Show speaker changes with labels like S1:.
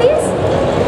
S1: please?